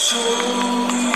So.